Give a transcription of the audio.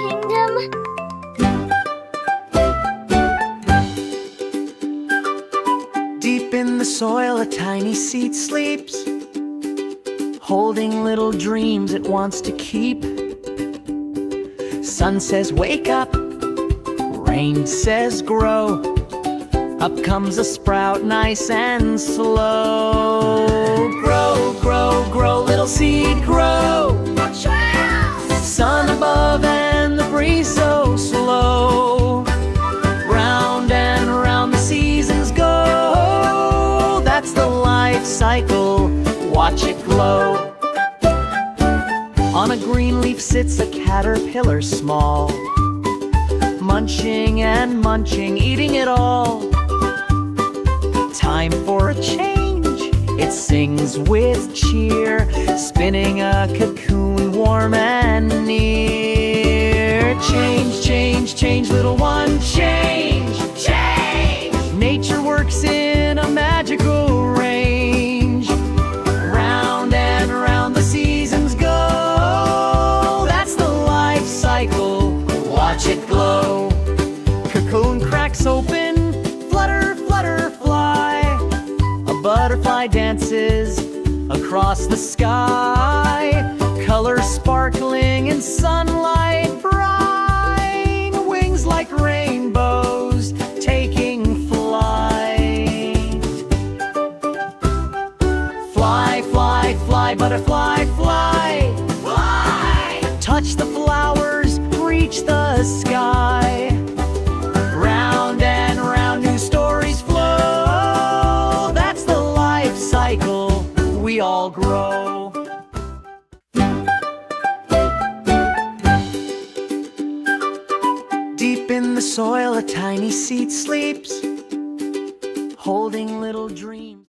Kingdom? Deep in the soil a tiny seed sleeps Holding little dreams it wants to keep. Sun says wake up. Rain says grow. Up comes a sprout nice and slow. Grow, grow, grow little seed grow. Cycle, watch it glow. On a green leaf sits a caterpillar small, munching and munching, eating it all. Time for a change, it sings with cheer, spinning a cocoon warm and near. Change, change, change, little one, change, open, flutter, flutter, fly. A butterfly dances across the sky, colors sparkling in sunlight bright, wings like rainbows taking flight. Fly, fly, fly, butterfly, fly, fly. Touch the flowers, reach the sky. Round and round new stories flow. That's the life cycle. We all grow. Deep in the soil, a tiny seed sleeps, holding little dreams.